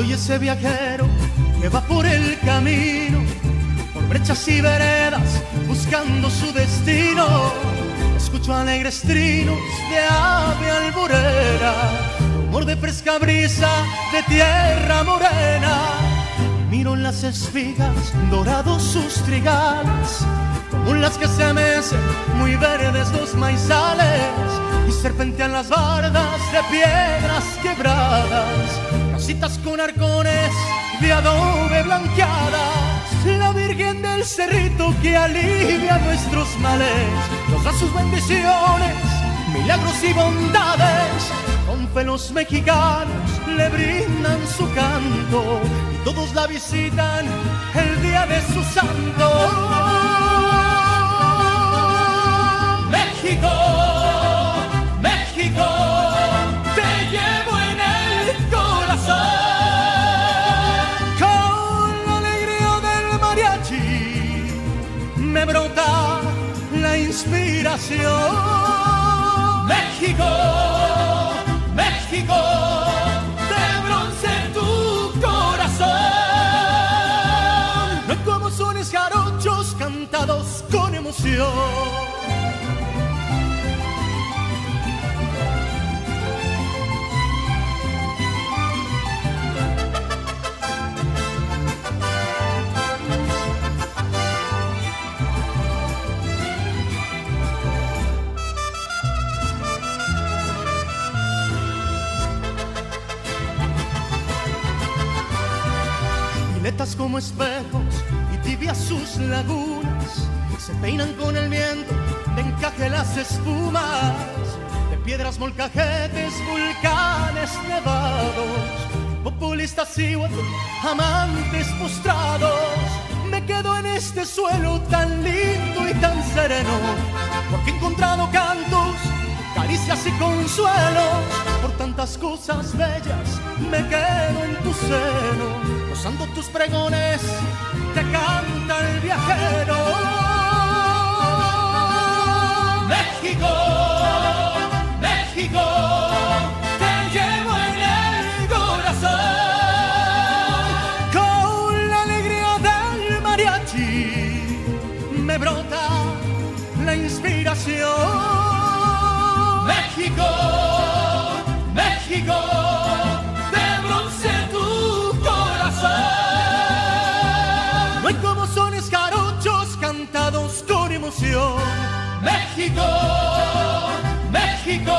ese viajero que va por el camino, por brechas y veredas, buscando su destino. Escucho alegres trinos de ave alborera, rumor de fresca brisa de tierra morena. Miro las espigas, dorados sus trigales, como las que se mecen, muy verdes los maizales, serpentean las bardas de piedras quebradas, casitas con arcones de adobe blanqueadas, la Virgen del Cerrito que alivia nuestros males, nos da sus bendiciones, milagros y bondades, con fe los mexicanos le brindan su canto y todos la visitan el día de su santo. Me brota la inspiración. México, México, de bronce tu corazón. No como sones jarochos cantados con emoción. Violetas como espejos y tibias sus lagunas se peinan con el viento de encaje las espumas de piedras molcajetes, volcanes nevados, populistas y amantes postrados. Me quedo en este suelo tan lindo y tan sereno porque he encontrado cantos caricias y consuelos por tantas cosas bellas me quedo en tu seno gozando tus pregones te canta el viajero. México México te llevo en el corazón. Con la alegría del mariachi me brota la inspiración. México, México, cantados con emoción. México, México.